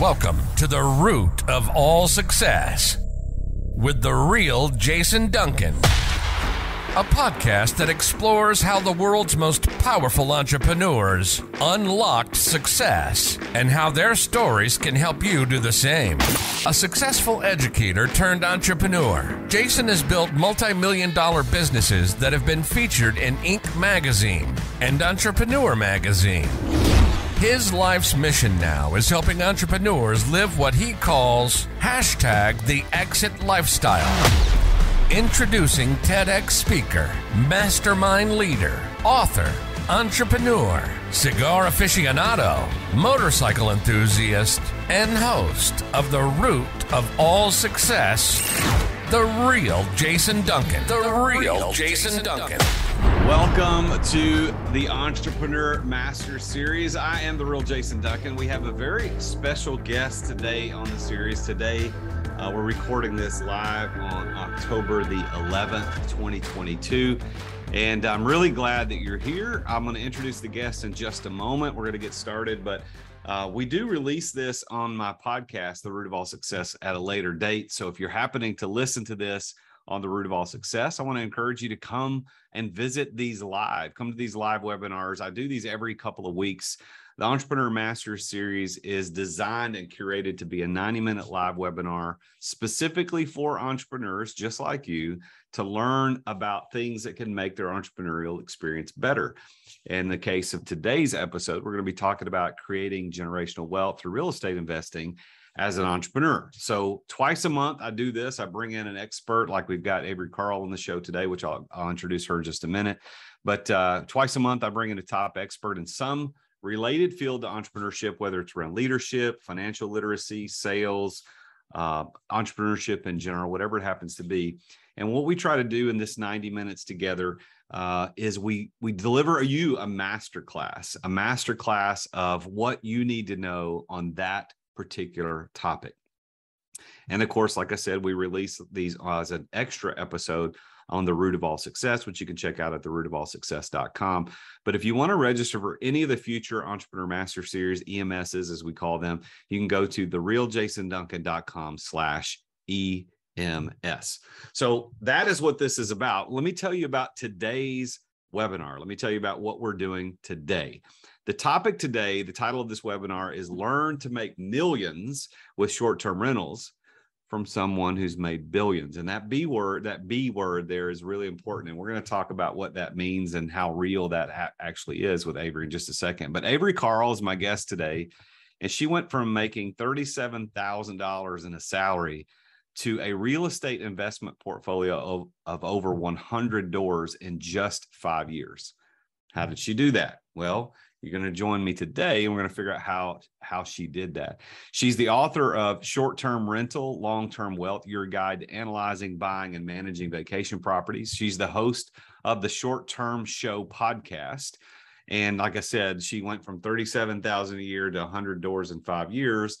Welcome to the root of all success with the real Jason Duncan, a podcast that explores how the world's most powerful entrepreneurs unlocked success and how their stories can help you do the same. A successful educator turned entrepreneur, Jason has built multi million dollar businesses that have been featured in Inc. magazine and Entrepreneur magazine. His life's mission now is helping entrepreneurs live what he calls hashtag the exit lifestyle. Introducing TEDx speaker, mastermind leader, author, entrepreneur, cigar aficionado, motorcycle enthusiast, and host of The Root of All Success, the real Jason Duncan. The, the real, real, Jason, Jason Duncan. Duncan. Welcome to the Entrepreneur Master Series. I am the real Jason Duncan. We have a very special guest today on the series. Today, uh, we're recording this live on October the 11th, 2022. And I'm really glad that you're here. I'm going to introduce the guest in just a moment. We're going to get started, but uh, we do release this on my podcast, The Root of All Success, at a later date. So if you're happening to listen to this on The Root of All Success, I want to encourage you to come and visit these live. Come to these live webinars. I do these every couple of weeks. The Entrepreneur Masters series is designed and curated to be a 90 minute live webinar specifically for entrepreneurs just like you to learn about things that can make their entrepreneurial experience better. In the case of today's episode, we're going to be talking about creating generational wealth through real estate investing as an entrepreneur. So twice a month, I do this. I bring in an expert, like we've got Avery Carl on the show today, which I'll, I'll introduce her in just a minute. But uh, twice a month, I bring in a top expert in some related field to entrepreneurship, whether it's around leadership, financial literacy, sales, uh, entrepreneurship in general, whatever it happens to be. And what we try to do in this 90 minutes together uh, is we we deliver you a master class, a master class of what you need to know on that particular topic. And of course, like I said, we release these as an extra episode on the root of all success, which you can check out at the root of all success.com. But if you want to register for any of the future Entrepreneur Master Series, EMSs, as we call them, you can go to therealjasonduncan.com slash EMS. So that is what this is about. Let me tell you about today's webinar. Let me tell you about what we're doing today. The topic today, the title of this webinar is Learn to Make Millions with Short Term Rentals from someone who's made billions. And that B word, that B word there is really important. And we're going to talk about what that means and how real that ha- actually is with Avery in just a second. But Avery Carl is my guest today. And she went from making $37,000 in a salary to a real estate investment portfolio of, of over 100 doors in just five years. How did she do that? Well, you're going to join me today and we're going to figure out how how she did that. She's the author of short-term rental long-term wealth your guide to analyzing buying and managing vacation properties. She's the host of the short-term show podcast. And like i said she went from 37000 a year to 100 doors in five years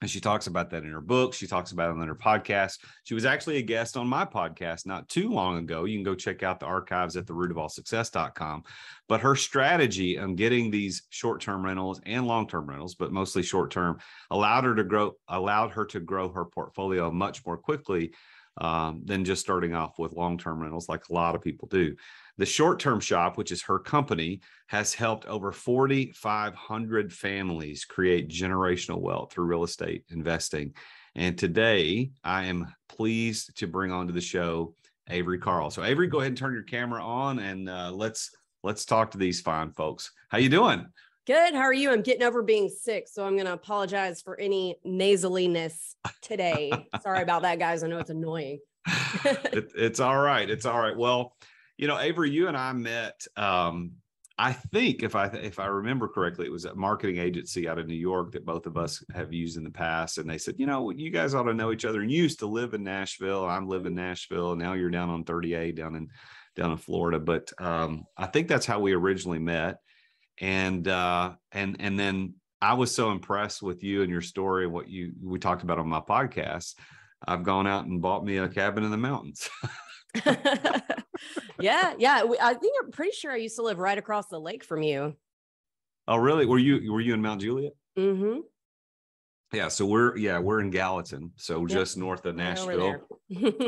and she talks about that in her book. She talks about it on her podcast. She was actually a guest on my podcast not too long ago. You can go check out the archives at the root of all success.com. But her strategy on getting these short-term rentals and long-term rentals, but mostly short-term, allowed her to grow, allowed her to grow her portfolio much more quickly um, than just starting off with long-term rentals like a lot of people do. The short term shop, which is her company, has helped over 4,500 families create generational wealth through real estate investing. And today I am pleased to bring onto the show Avery Carl. So Avery, go ahead and turn your camera on and uh, let's let's talk to these fine folks. How you doing? Good. How are you? I'm getting over being sick, so I'm going to apologize for any nasaliness today. Sorry about that, guys. I know it's annoying. it, it's all right. It's all right. Well, you know, Avery, you and I met. Um, I think if I if I remember correctly, it was a marketing agency out of New York that both of us have used in the past, and they said, you know, you guys ought to know each other. And you used to live in Nashville. I'm live in Nashville. Now you're down on 30A down in down in Florida. But um, I think that's how we originally met, and uh, and and then I was so impressed with you and your story and what you we talked about on my podcast. I've gone out and bought me a cabin in the mountains. yeah, yeah. I think I'm pretty sure I used to live right across the lake from you. Oh, really? Were you were you in Mount Juliet? Mm-hmm. Yeah, so we're yeah we're in Gallatin, so Yep. just north of Nashville.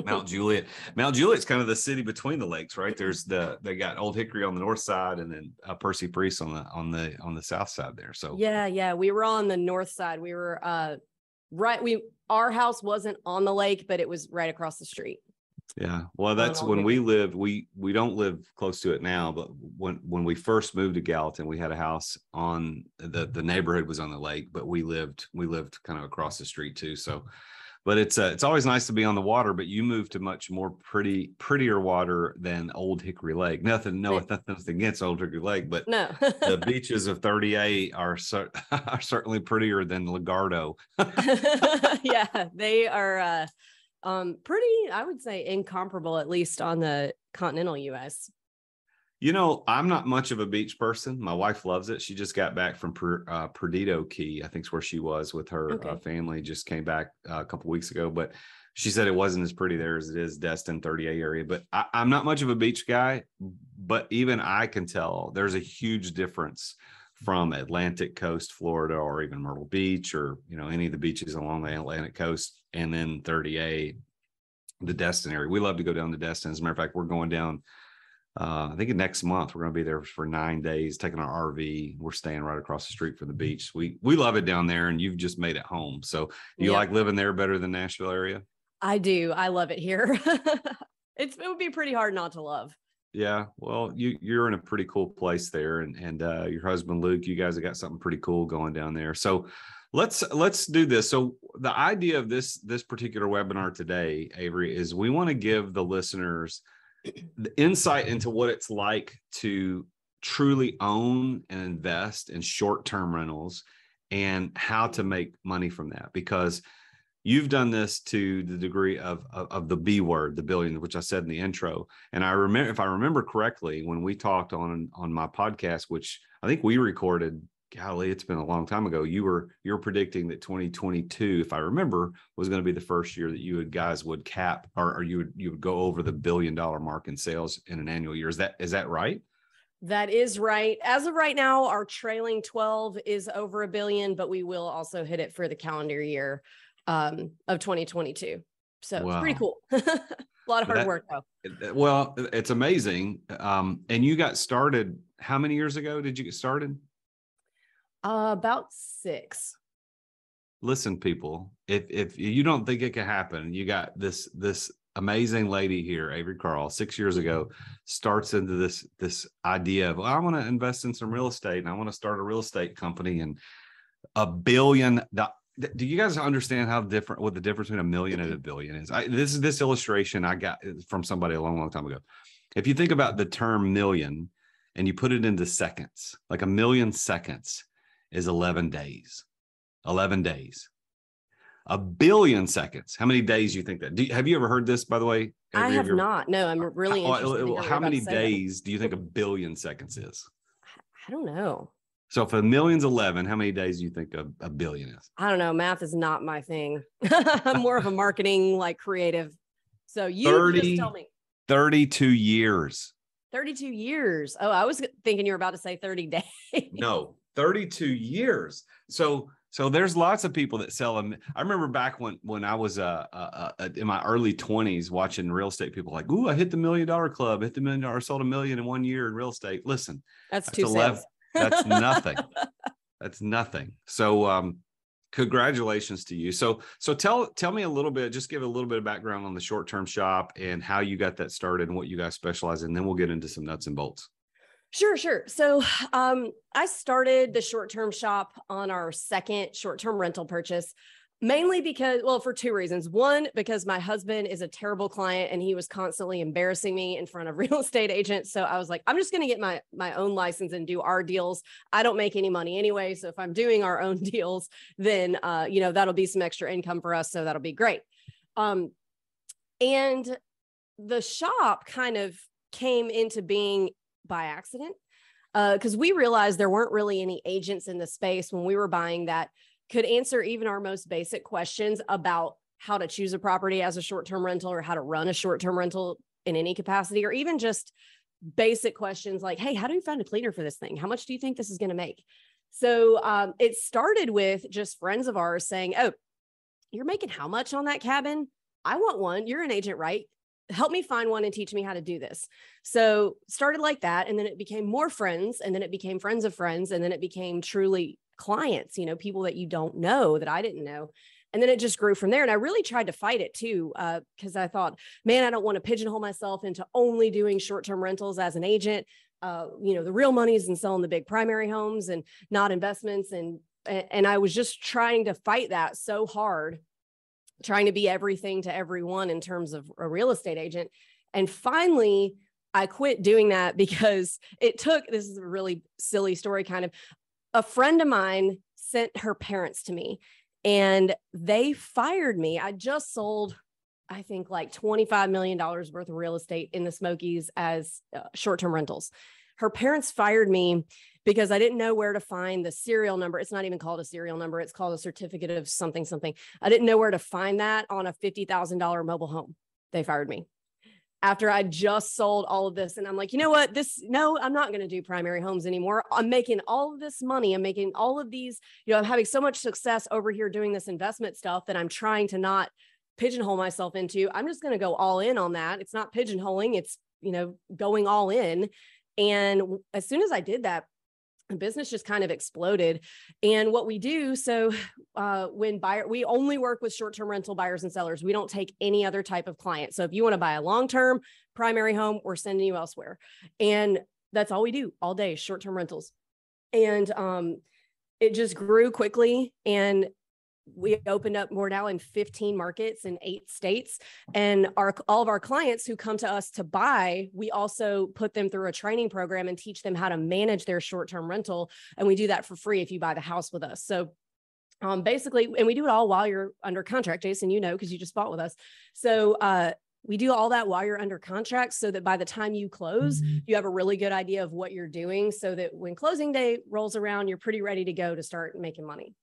Mount Juliet. Mount Juliet's kind of the city between the lakes, right? There's the they got Old Hickory on the north side, and then uh, Percy Priest on the on the on the south side there. So Yeah, yeah. We were on the north side. We were uh right we our house wasn't on the lake, but it was right across the street. Yeah. Well, that's when we lived, we we don't live close to it now, but when when we first moved to Gallatin, we had a house on the the neighborhood was on the lake, but we lived we lived kind of across the street too. So but it's uh, it's always nice to be on the water, but you moved to much more pretty prettier water than Old Hickory Lake. Nothing no nothing against Old Hickory Lake, but No. the beaches of 30A are cer- are certainly prettier than Laguardo. yeah, they are uh um pretty, I would say incomparable, at least on the continental US. You know, I'm not much of a beach person. My wife loves it. She just got back from per, uh, Perdido Key, I think is where she was with her uh, family. Just came back uh, a couple weeks ago, but she said it wasn't as pretty there as it is Destin 30A area. But I, I'm not much of a beach guy, but even I can tell there's a huge difference from Atlantic Coast, Florida, or even Myrtle Beach, or you know any of the beaches along the Atlantic Coast, and then 30A, the Destin area. We love to go down to Destin. As a matter of fact, we're going down uh, I think next month we're going to be there for nine days, taking our RV. We're staying right across the street from the beach. We we love it down there, and you've just made it home. So you Yep. like living there better than Nashville area? I do. I love it here. it's it would be pretty hard not to love. Yeah. Well, you you're in a pretty cool place there, and and uh, your husband Luke, you guys have got something pretty cool going down there. So let's let's do this. So the idea of this this particular webinar today, Avery, is we want to give the listeners the insight into what it's like to truly own and invest in short-term rentals and how to make money from that because you've done this to the degree of, of of the b word the billion which i said in the intro and i remember if i remember correctly when we talked on on my podcast which i think we recorded golly it's been a long time ago you were you were predicting that 2022 if i remember was going to be the first year that you would guys would cap or, or you would you would go over the billion dollar mark in sales in an annual year is that is that right That is right. As of right now, our trailing 12 is over a billion, but we will also hit it for the calendar year um, of 2022. So it's pretty cool. a lot of hard That- work though. Well it's amazing um and you got started how many years ago did you get started Uh, about six. listen people if if you don't think it can happen you got this this amazing lady here avery carl six years ago starts into this this idea of well, i want to invest in some real estate and i want to start a real estate company and a billion do- you guys understand how different what the difference between a million and a billion is? I, this is this illustration i got from somebody a long long time ago. If you think about the term million and you put it into seconds like a million seconds is 11 days 11 days. A billion seconds. How many days do you think that? Do you, have you ever heard this, by the way? I have ever- not. No, I'm uh, really How- uh, hear how many days do you think a billion seconds is? I don't know. So if a million's 11, how many days do you think a, a billion is? I don't know. Math is not my thing. I'm more of a marketing, like creative. So you 30 just tell me. 32 years. 32 years. Oh, I was thinking you were about to say 30 days. No, 32 years. So so there's lots of people that sell them. I remember back when when I was uh, uh, uh in my early 20s watching real estate people like, "Ooh, I hit the million dollar club, hit the million dollar, sold a million in one year in real estate." Listen, That's, That's two 11 sales. that's nothing. That's nothing. So um congratulations to you. So so tell tell me a little bit, just give a little bit of background on the short-term shop and how you got that started and what you guys specialize in. Then we'll get into some nuts and bolts. Sure, sure. So um, I started the short term shop on our second short term rental purchase, mainly because, well, for two reasons. One, because my husband is a terrible client and he was constantly embarrassing me in front of real estate agents. So I was like, I'm just going to get my my own license and do our deals. I don't make any money anyway. So if I'm doing our own deals, then uh, you know that'll be some extra income for us. So that'll be great. Um, and the shop kind of came into being by accident because we realized there weren't really any agents in the space when we were buying that could answer even our most basic questions about how to choose a property as a short-term rental or how to run a short-term rental in any capacity or even just basic questions like hey how do you find a cleaner for this thing how much do you think this is going to make So um, it started with just friends of ours saying, "Oh, you're making how much on that cabin? I want one. You're an agent, right? Help me find one and teach me how to do this." So started like that, and then it became more friends, and then it became friends of friends, and then it became truly clients. You know, people that you don't know that I didn't know. And then it just grew from there. And I really tried to fight it too, because uh, I thought, man, I don't want to pigeonhole myself into only doing short term rentals as an agent uh, you know, the real money is in selling the big primary homes and not investments. And and I was just trying to fight that so hard, trying to be everything to everyone in terms of a real estate agent. And finally, I quit doing that because it took this is a really silly story, kind of. A friend of mine sent her parents to me and they fired me. I just sold I think like $25 million worth of real estate in the Smokies as uh, short term rentals. Her parents fired me because I didn't know where to find the serial number. It's not even called a serial number, it's called a certificate of something, something. I didn't know where to find that on a $50,000 mobile home. They fired me after I just sold all of this. And I'm like, you know what? This, no, I'm not going to do primary homes anymore. I'm making all of this money. I'm making all of these, you know, I'm having so much success over here doing this investment stuff that I'm trying to not pigeonhole myself into. I'm just going to go all in on that. It's not pigeonholing, it's, you know, going all in. And as soon as I did that, the business just kind of exploded. And what we do, so uh, when buyer, we only work with short-term rental buyers and sellers. We don't take any other type of client. So if you want to buy a long-term primary home, we're sending you elsewhere. And that's all we do all day, short-term rentals. And um, it just grew quickly. And we opened up more now in 15 markets in eight states and our all of our clients who come to us to buy we also put them through a training program and teach them how to manage their short-term rental and we do that for free if you buy the house with us. So um, basically and we do it all while you're under contract jason you know because you just bought with us. So uh, we do all that while you're under contract so that by the time you close mm-hmm. you have a really good idea of what you're doing so that when closing day rolls around you're pretty ready to go to start making money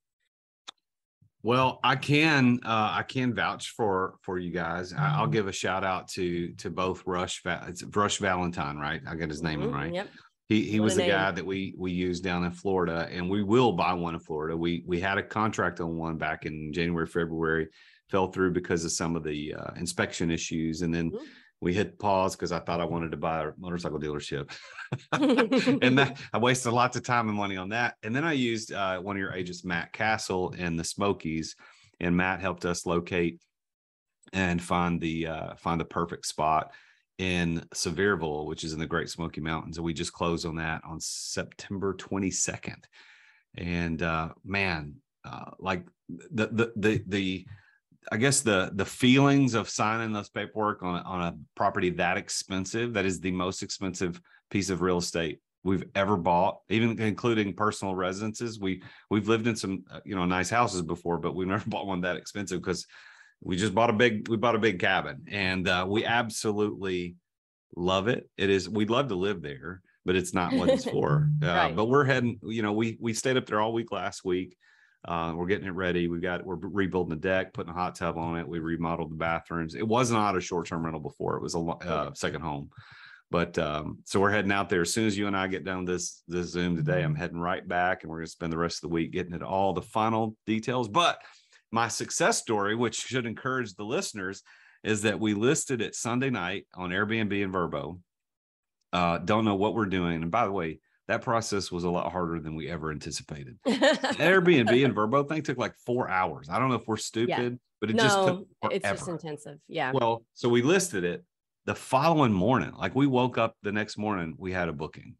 well, I can uh, I can vouch for for you guys. Mm-hmm. I, will give a shout out to to both Rush. It's Rush Valentine, right? I got his name mm-hmm. right. Yep. He he what was the name. guy that we we used down in Florida, and we will buy one in Florida. We we had a contract on one back in January February, fell through because of some of the uh, inspection issues, and then. Mm-hmm we hit pause because I thought I wanted to buy a motorcycle dealership. and that I wasted lots of time and money on that. And then I used uh, one of your agents, Matt Castle, in the Smokies, and Matt helped us locate and find the uh, find the perfect spot in Sevierville, which is in the Great Smoky Mountains. And we just closed on that on September 22nd. And uh, man, uh, like the the the the I guess the the feelings of signing those paperwork on on a property that expensive, that is the most expensive piece of real estate we've ever bought, even including personal residences. We we've lived in some uh, you know nice houses before, but we've never bought one that expensive because we just bought a big we bought a big cabin and uh, we absolutely love it. It is we'd love to live there, but it's not what it's for. Uh, right. But we're heading. You know, we we stayed up there all week last week. Uh, we're getting it ready. We've got we're rebuilding the deck, putting a hot tub on it. We remodeled the bathrooms. It was not a short term rental before; it was a uh, second home. But um, so we're heading out there as soon as you and I get done this this Zoom today. I'm heading right back, and we're going to spend the rest of the week getting into all the final details. But my success story, which should encourage the listeners, is that we listed it Sunday night on Airbnb and Vrbo. Uh, don't know what we're doing, and by the way, that process was a lot harder than we ever anticipated. Airbnb and Vrbo thing took like four hours. I don't know if we're stupid, yeah. but it no, just took forever. It's just intensive. Yeah. Well, so we listed it the following morning. Like we woke up the next morning, we had a booking.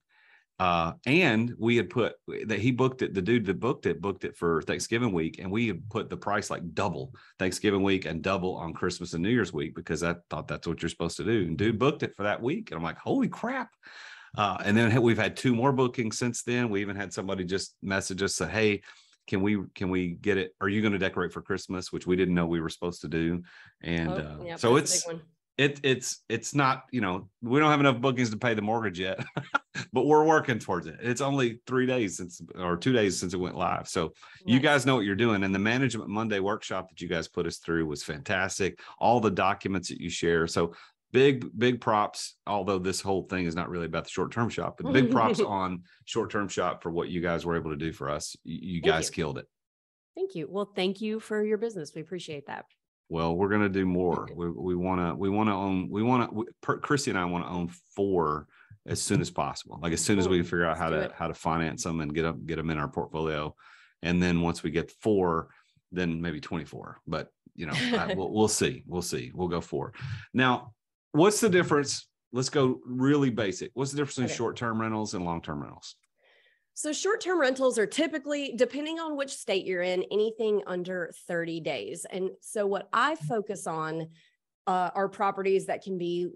Uh, and we had put that he booked it, the dude that booked it booked it for Thanksgiving week, and we had put the price like double Thanksgiving week and double on Christmas and New Year's week because I thought that's what you're supposed to do. And dude booked it for that week. And I'm like, holy crap. Uh, and then we've had two more bookings since then. We even had somebody just message us say, "Hey, can we can we get it? Are you going to decorate for Christmas?" Which we didn't know we were supposed to do. And oh, uh, yeah, so it's it it's it's not you know we don't have enough bookings to pay the mortgage yet, but we're working towards it. It's only three days since or two days since it went live. So you guys know what you're doing. And the Management Monday workshop that you guys put us through was fantastic. All the documents that you share. So big big props although this whole thing is not really about the short term shop but big props on short term shop for what you guys were able to do for us. You, you guys you. killed it. Thank you. Well thank you for your business. We appreciate that. Well we're going to do more. we want to we want to own we want to chrissy and i want to own four as soon as possible like as soon as we figure out how to how to finance them and get them get them in our portfolio. And then once we get four then maybe 24 but you know I, we'll, we'll see. We'll see. We'll go four. Now what's the difference? Let's go really basic. What's the difference between okay. short-term rentals and long-term rentals? So short-term rentals are typically, depending on which state you're in, anything under 30 days. And so what I focus on uh, are properties that can be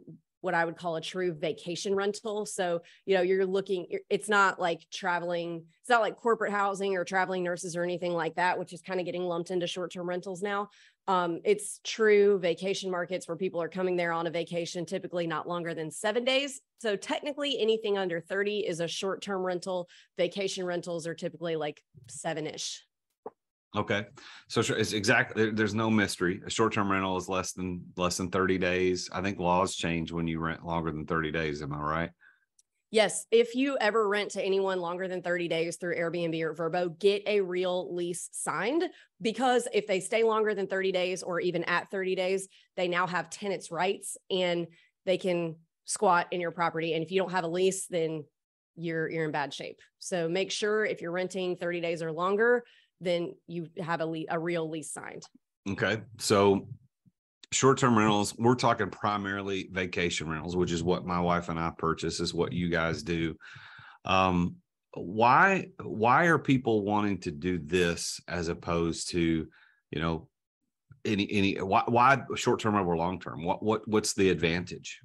what I would call a true vacation rental. So, you know, you're looking, it's not like traveling, it's not like corporate housing or traveling nurses or anything like that, which is kind of getting lumped into short term rentals now. Um, it's true vacation markets where people are coming there on a vacation, typically not longer than seven days. So, technically, anything under 30 is a short term rental. Vacation rentals are typically like seven ish. Okay, so it's exactly. There's no mystery. A short-term rental is less than less than 30 days. I think laws change when you rent longer than 30 days. Am I right? Yes. If you ever rent to anyone longer than 30 days through Airbnb or Vrbo, get a real lease signed because if they stay longer than 30 days or even at 30 days, they now have tenants' rights and they can squat in your property. And if you don't have a lease, then you're you're in bad shape. So make sure if you're renting 30 days or longer, then you have a, le- a real lease signed. Okay. So short-term rentals we're talking primarily vacation rentals which is what my wife and i purchase is what you guys do. Um, why why are people wanting to do this as opposed to you know any any why, why short-term or long-term? What what what's the advantage?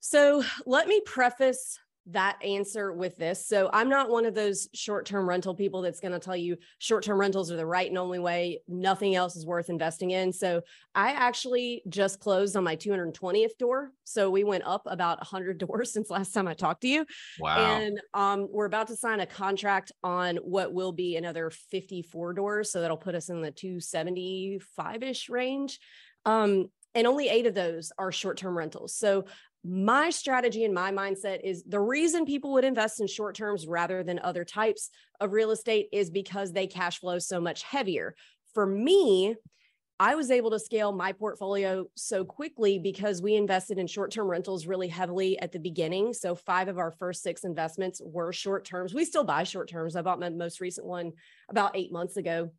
So let me preface that answer with this. So I'm not one of those short-term rental people that's going to tell you short-term rentals are the right and only way. Nothing else is worth investing in. So I actually just closed on my 220th door. So we went up about 100 doors since last time I talked to you. Wow. And um, we're about to sign a contract on what will be another 54 doors. So that'll put us in the 275-ish range. Um, and only eight of those are short-term rentals. So my strategy and my mindset is the reason people would invest in short terms rather than other types of real estate is because they cash flow so much heavier. For me, I was able to scale my portfolio so quickly because we invested in short term rentals really heavily at the beginning. So, five of our first six investments were short terms. We still buy short terms. I bought my most recent one about eight months ago.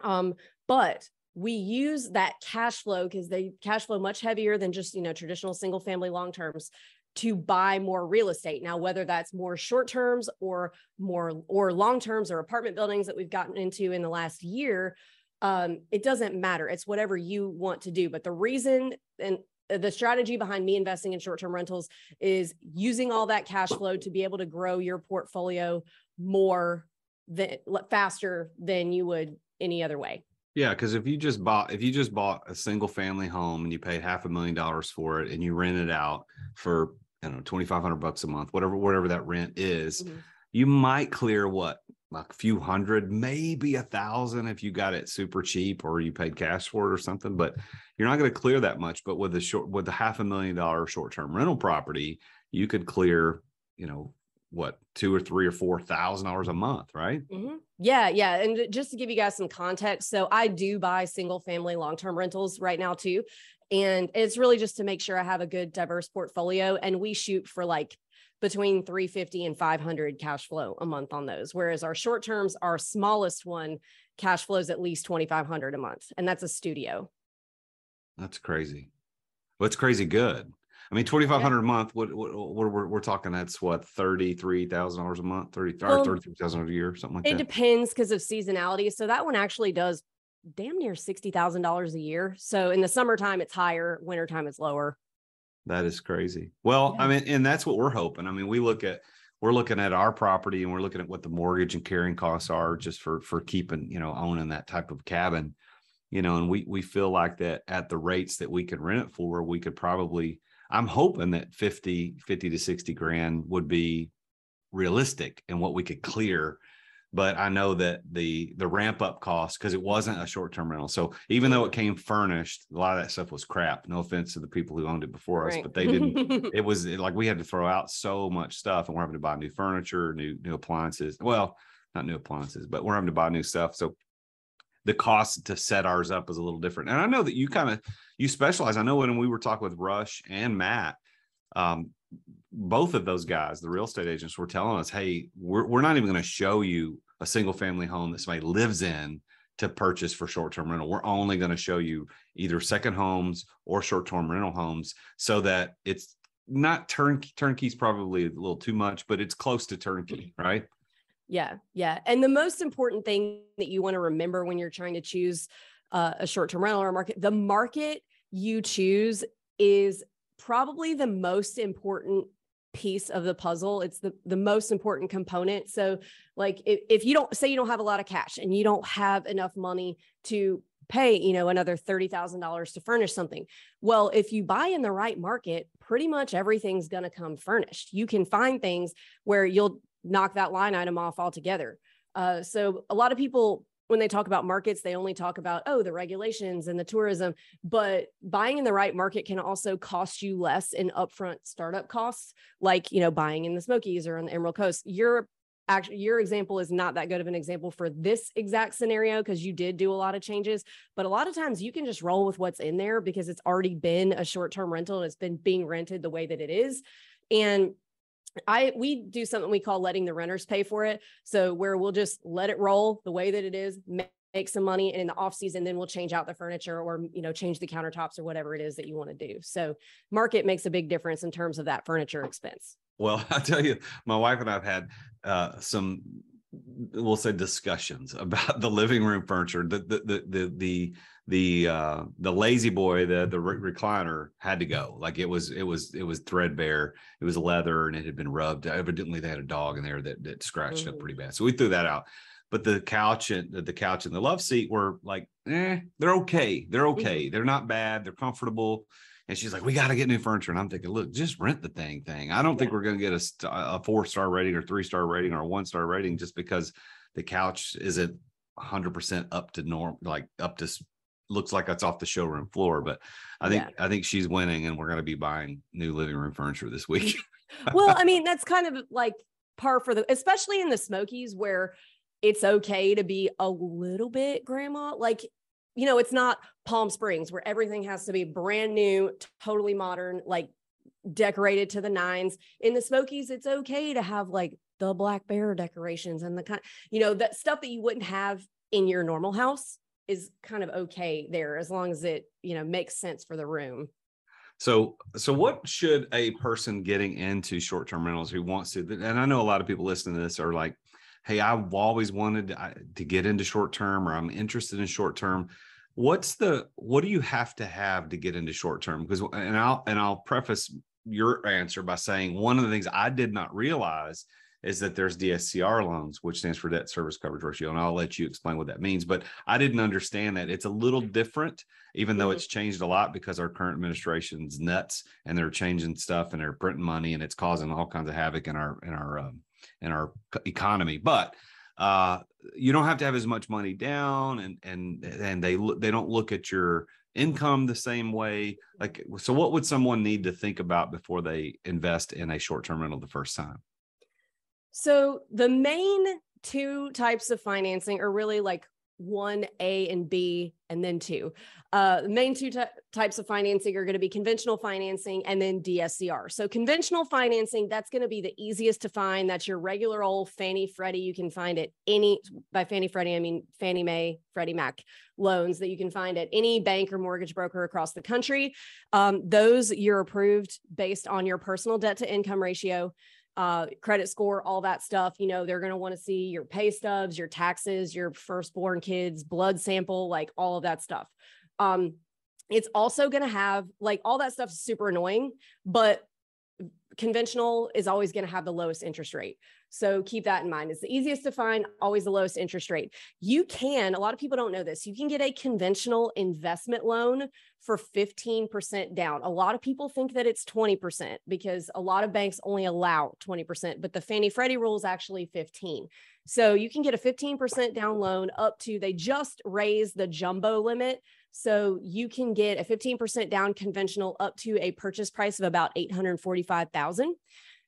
Um, but we use that cash flow because they cash flow much heavier than just you know traditional single family long terms to buy more real estate. Now whether that's more short terms or more or long terms or apartment buildings that we've gotten into in the last year um, it doesn't matter. It's whatever you want to do. But the reason and the strategy behind me investing in short-term rentals is using all that cash flow to be able to grow your portfolio more than faster than you would any other way yeah, because if you just bought if you just bought a single family home and you paid half a million dollars for it and you rent it out for I don't know twenty five hundred bucks a month, whatever whatever that rent is, mm-hmm. you might clear what like a few hundred, maybe a thousand if you got it super cheap or you paid cash for it or something. But you're not going to clear that much. But with the short with the half a million dollar short term rental property, you could clear you know what two or three or four thousand dollars a month, right? Mm-hmm. Yeah, yeah. And just to give you guys some context, so I do buy single family long term rentals right now too, and it's really just to make sure I have a good diverse portfolio. And we shoot for like between 350 and 500 cash flow a month on those, whereas our short terms, our smallest one, cash flows at least 2,500 a month, and that's a studio. That's crazy. What's crazy good? I mean, twenty five hundred yeah. a month. What, what, what we're, we're talking? That's what thirty three thousand dollars a month, thirty well, thirty three thousand a year, something like it that. It depends because of seasonality. So that one actually does damn near sixty thousand dollars a year. So in the summertime, it's higher. Wintertime, it's lower. That is crazy. Well, yeah. I mean, and that's what we're hoping. I mean, we look at we're looking at our property and we're looking at what the mortgage and carrying costs are just for for keeping you know owning that type of cabin you know and we we feel like that at the rates that we could rent it for we could probably I'm hoping that 50, 50 to 60 grand would be realistic and what we could clear but I know that the the ramp up cost because it wasn't a short term rental. So even though it came furnished, a lot of that stuff was crap. No offense to the people who owned it before right. us, but they didn't. it was like we had to throw out so much stuff, and we're having to buy new furniture, new new appliances. Well, not new appliances, but we're having to buy new stuff. So the cost to set ours up is a little different. And I know that you kind of you specialize. I know when we were talking with Rush and Matt, um, both of those guys, the real estate agents, were telling us, "Hey, we're we're not even going to show you a single family home that somebody lives in to purchase for short term rental. We're only going to show you either second homes or short term rental homes, so that it's not turnkey. Turnkey's probably a little too much, but it's close to turnkey, right?" Yeah, yeah. And the most important thing that you want to remember when you're trying to choose uh, a short term rental or market, the market you choose is probably the most important piece of the puzzle it's the the most important component so like if, if you don't say you don't have a lot of cash and you don't have enough money to pay you know another $30,000 to furnish something well if you buy in the right market pretty much everything's going to come furnished you can find things where you'll knock that line item off altogether uh, so a lot of people when they talk about markets, they only talk about, oh, the regulations and the tourism, but buying in the right market can also cost you less in upfront startup costs, like, you know, buying in the Smokies or on the Emerald Coast. Your actually your example is not that good of an example for this exact scenario because you did do a lot of changes, but a lot of times you can just roll with what's in there because it's already been a short-term rental and it's been being rented the way that it is. And I we do something we call letting the renters pay for it. So where we'll just let it roll the way that it is, make some money, and in the off season, then we'll change out the furniture or you know change the countertops or whatever it is that you want to do. So market makes a big difference in terms of that furniture expense. Well, I tell you, my wife and I've had uh, some we'll say discussions about the living room furniture. The the the the the, the uh the La-Z-Boy the the re- recliner had to go. Like it was it was it was threadbare. It was leather and it had been rubbed. Evidently they had a dog in there that that scratched mm. up pretty bad. So we threw that out. But the couch and the couch and the love seat were like eh they're okay. They're okay. Mm-hmm. they're not bad. They're comfortable and she's like, "We got to get new furniture." And I'm thinking, "Look, just rent the thing. Thing. I don't yeah. think we're going to get a, a four star rating or three star rating or a one star rating just because the couch isn't 100 percent up to norm, like up to looks like it's off the showroom floor. But I think yeah. I think she's winning, and we're going to be buying new living room furniture this week. well, I mean, that's kind of like par for the, especially in the Smokies where it's okay to be a little bit grandma. Like you know, it's not Palm Springs where everything has to be brand new, totally modern, like decorated to the nines. In the Smokies, it's okay to have like the black bear decorations and the kind, you know, that stuff that you wouldn't have in your normal house is kind of okay there as long as it, you know, makes sense for the room. So, so what should a person getting into short-term rentals who wants to? And I know a lot of people listening to this are like, hey, I've always wanted to, to get into short term or I'm interested in short term. What's the what do you have to have to get into short term? Because and I'll and I'll preface your answer by saying one of the things I did not realize is that there's DSCR loans, which stands for debt service coverage ratio. And I'll let you explain what that means. But I didn't understand that. It's a little different, even though mm-hmm. it's changed a lot because our current administration's nuts and they're changing stuff and they're printing money and it's causing all kinds of havoc in our in our um, in our economy. But uh, you don't have to have as much money down, and and and they they don't look at your income the same way. Like, so what would someone need to think about before they invest in a short term rental the first time? So the main two types of financing are really like one A and B, and then two. Uh, the main two t- types of financing are going to be conventional financing and then DSCR. So, conventional financing, that's going to be the easiest to find. That's your regular old Fannie Freddie. You can find it any, by Fannie Freddie, I mean Fannie Mae, Freddie Mac loans that you can find at any bank or mortgage broker across the country. Um, those you're approved based on your personal debt to income ratio uh, credit score, all that stuff. You know, they're going to want to see your pay stubs, your taxes, your firstborn kids, blood sample, like all of that stuff. Um, it's also going to have like all that stuff super annoying, but conventional is always going to have the lowest interest rate. So keep that in mind. It's the easiest to find, always the lowest interest rate. You can, a lot of people don't know this, you can get a conventional investment loan for 15% down. A lot of people think that it's 20% because a lot of banks only allow 20%, but the Fannie Freddie rule is actually 15. So you can get a 15% down loan up to, they just raised the jumbo limit. So you can get a 15% down conventional up to a purchase price of about 845,000.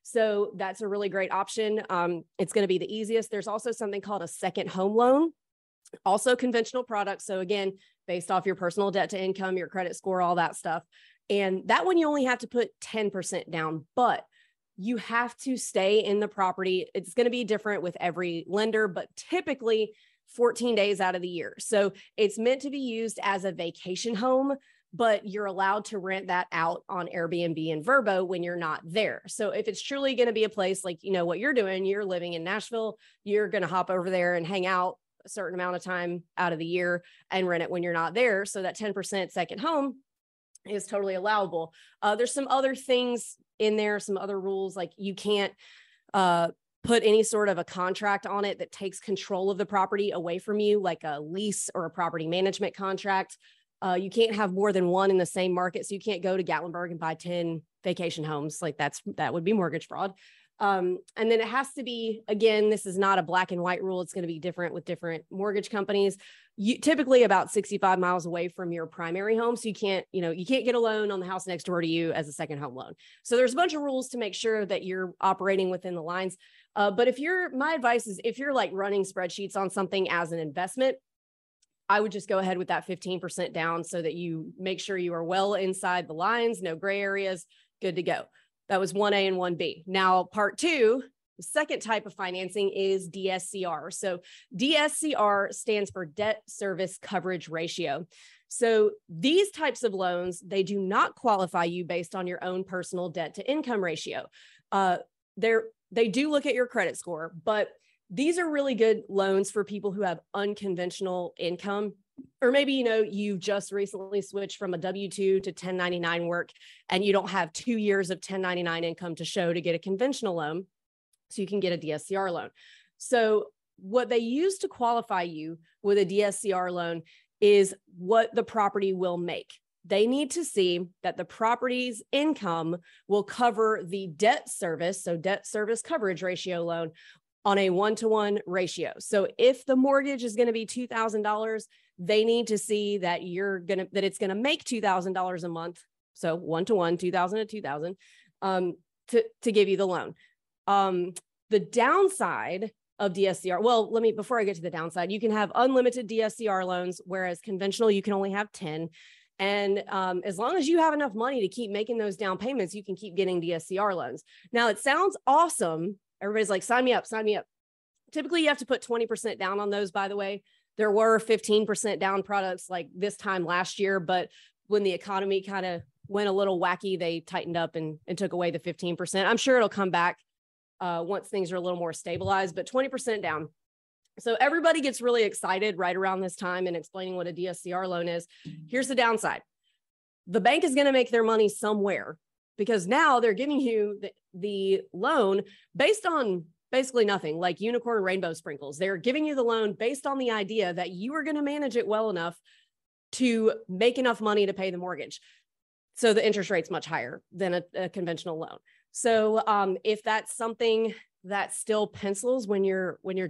So that's a really great option. Um, it's going to be the easiest. There's also something called a second home loan, also conventional products. So again, based off your personal debt to income, your credit score, all that stuff. And that one you only have to put 10% down, but you have to stay in the property. It's going to be different with every lender, but typically 14 days out of the year. So it's meant to be used as a vacation home, but you're allowed to rent that out on Airbnb and Vrbo when you're not there. So if it's truly going to be a place like, you know, what you're doing, you're living in Nashville, you're going to hop over there and hang out a certain amount of time out of the year and rent it when you're not there. So that 10% second home is totally allowable. Uh, there's some other things in there, some other rules like you can't uh, put any sort of a contract on it that takes control of the property away from you, like a lease or a property management contract. Uh, you can't have more than one in the same market. So you can't go to Gatlinburg and buy 10 vacation homes. Like that's that would be mortgage fraud. Um, and then it has to be, again, this is not a black and white rule. It's going to be different with different mortgage companies. You typically about 65 miles away from your primary home. So you can't, you know, you can't get a loan on the house next door to you as a second home loan. So there's a bunch of rules to make sure that you're operating within the lines. Uh, but if you're, my advice is if you're like running spreadsheets on something as an investment, I would just go ahead with that 15% down so that you make sure you are well inside the lines, no gray areas, good to go. That was 1A and 1B. Now, part two, the second type of financing is DSCR. So, DSCR stands for debt service coverage ratio. So, these types of loans, they do not qualify you based on your own personal debt to income ratio. Uh, they're, they do look at your credit score, but these are really good loans for people who have unconventional income. Or maybe you know you just recently switched from a w2 to 1099 work and you don't have two years of 1099 income to show to get a conventional loan so you can get a dscr loan. So what they use to qualify you with a dscr loan is what the property will make they need to see that the property's income will cover the debt service so debt service coverage ratio loan on a one to one ratio. So if the mortgage is going to be $2,000, they need to see that you're going to, that it's going to make $2,000 a month. So one to one, 2000 to 2000 um, to, to give you the loan. Um, the downside of DSCR, well, let me, before I get to the downside, you can have unlimited DSCR loans, whereas conventional, you can only have 10. And um, as long as you have enough money to keep making those down payments, you can keep getting DSCR loans. Now, it sounds awesome. Everybody's like, sign me up, sign me up. Typically, you have to put 20% down on those, by the way. There were 15% down products like this time last year, but when the economy kind of went a little wacky, they tightened up and, and took away the 15%. I'm sure it'll come back uh, once things are a little more stabilized, but 20% down. So everybody gets really excited right around this time and explaining what a DSCR loan is. Here's the downside. The bank is going to make their money somewhere because now they're giving you the, the loan based on basically nothing like unicorn rainbow sprinkles. They're giving you the loan based on the idea that you are going to manage it well enough to make enough money to pay the mortgage. So the interest rate's much higher than a, a conventional loan. So um, if that's something that still pencils when you're when you're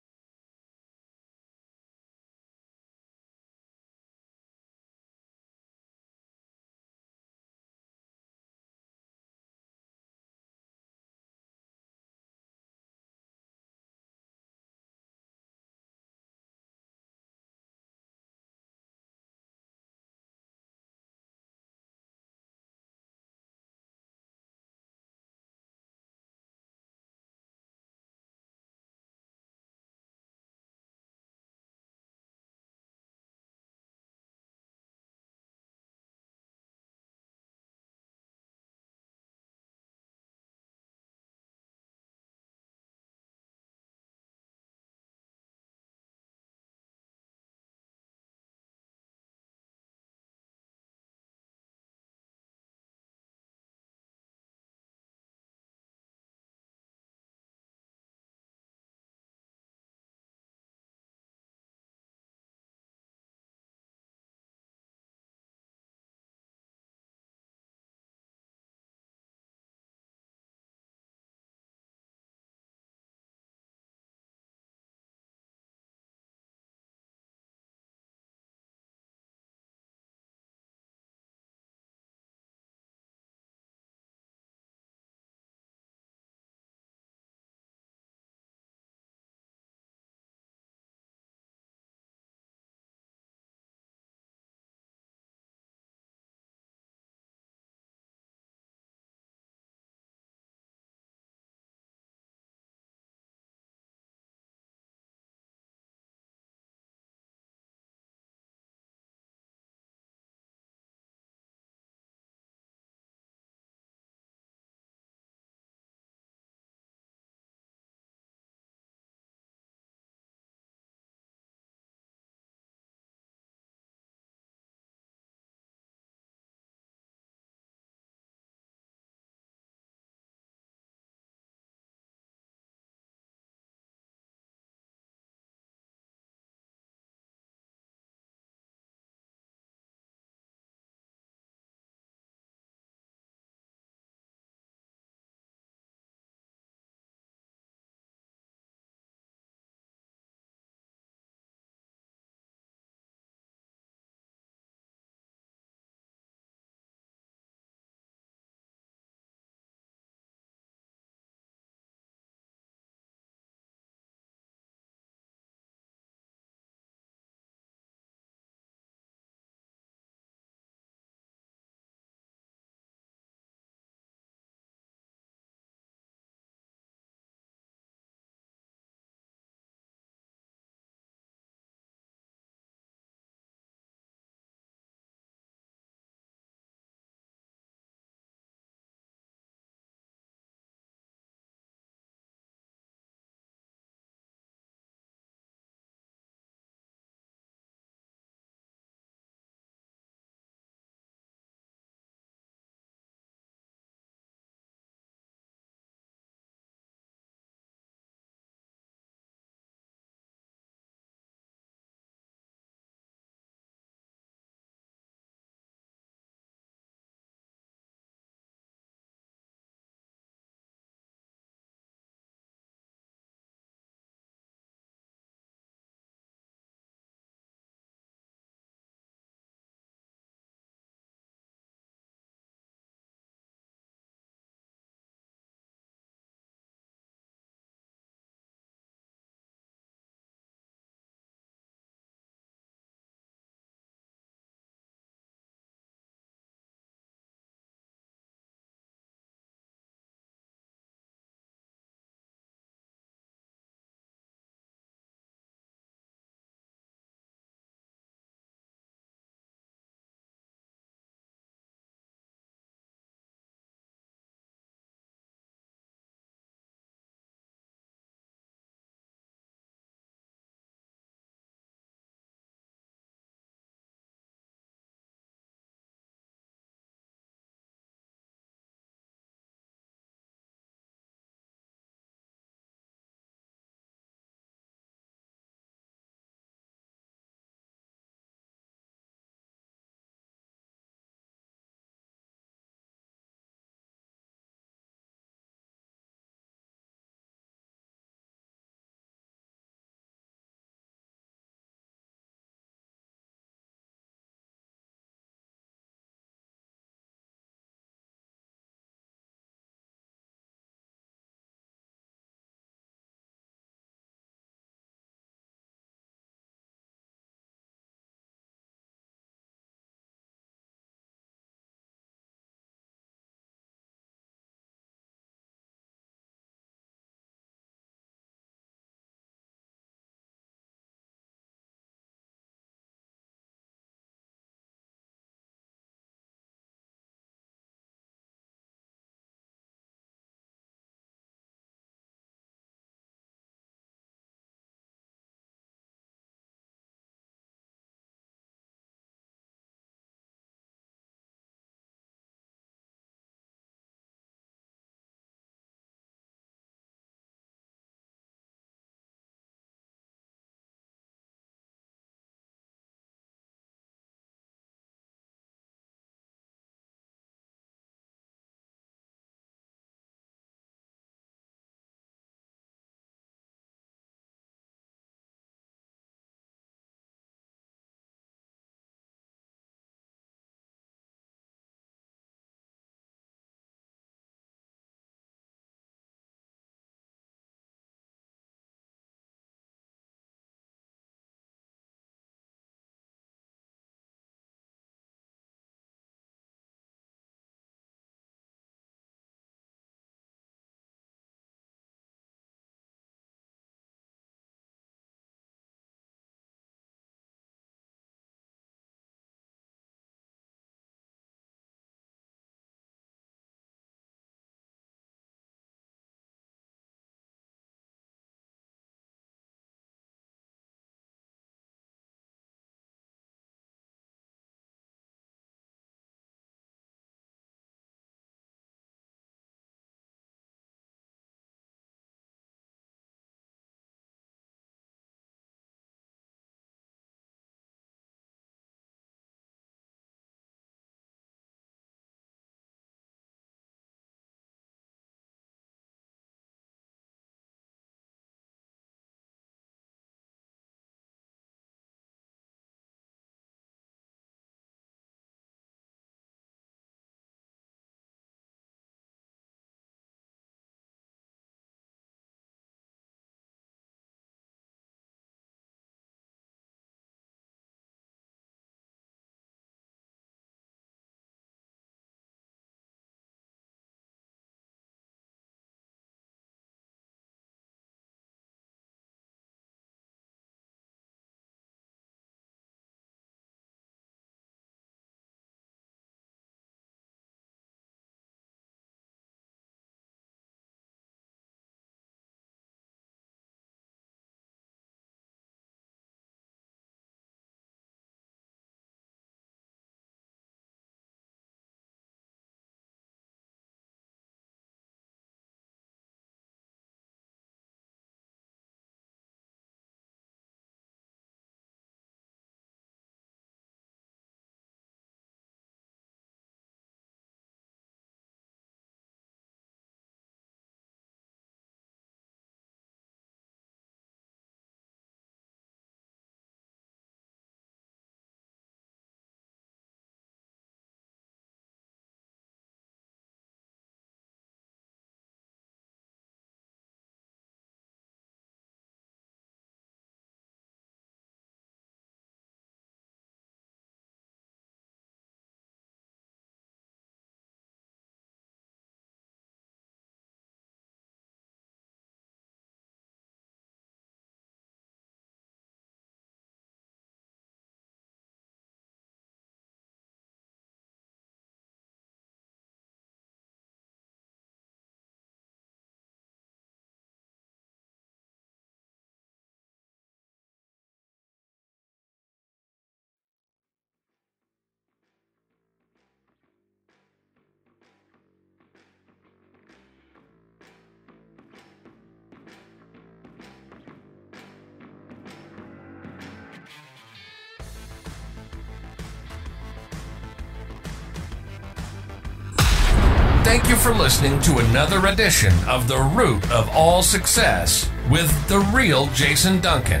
Thank you for listening to another edition of The Root of All Success with the real Jason Duncan.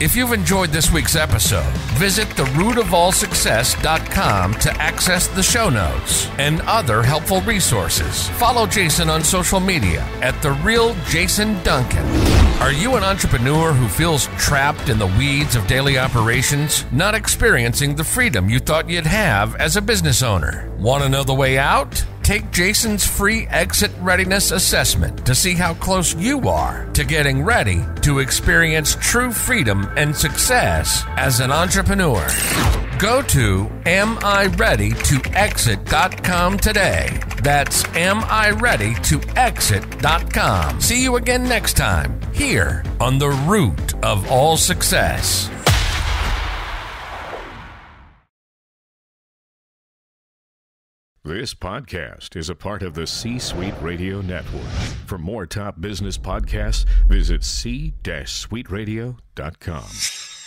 If you've enjoyed this week's episode, visit therootofallsuccess.com to access the show notes and other helpful resources. Follow Jason on social media at The Real Jason Duncan. Are you an entrepreneur who feels trapped in the weeds of daily operations, not experiencing the freedom you thought you'd have as a business owner? Want to know the way out? Take Jason's free exit readiness assessment to see how close you are to getting ready to experience true freedom and success as an entrepreneur. Go to amireadytoexit.com today. That's amireadytoexit.com. See you again next time here on the root of all success. This podcast is a part of the C Suite Radio Network. For more top business podcasts, visit c-suiteradio.com.